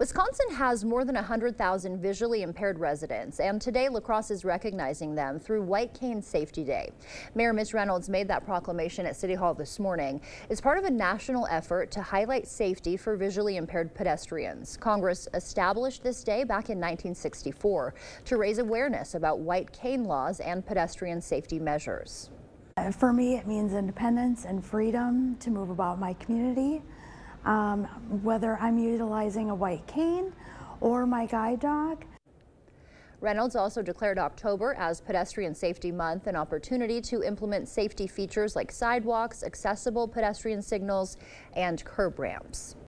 Wisconsin has more than 100,000 visually impaired residents, and today La Crosse is recognizing them through White Cane Safety Day. Mayor Mitch Reynolds made that proclamation at City Hall this morning. It's part of a national effort to highlight safety for visually impaired pedestrians. Congress established this day back in 1964 to raise awareness about white cane laws and pedestrian safety measures. Uh, for me, it means independence and freedom to move about my community um, whether I'm utilizing a white cane or my guide dog. Reynolds also declared October as Pedestrian Safety Month an opportunity to implement safety features like sidewalks, accessible pedestrian signals, and curb ramps.